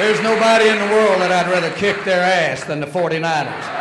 There's nobody in the world that I'd rather kick their ass than the 49ers.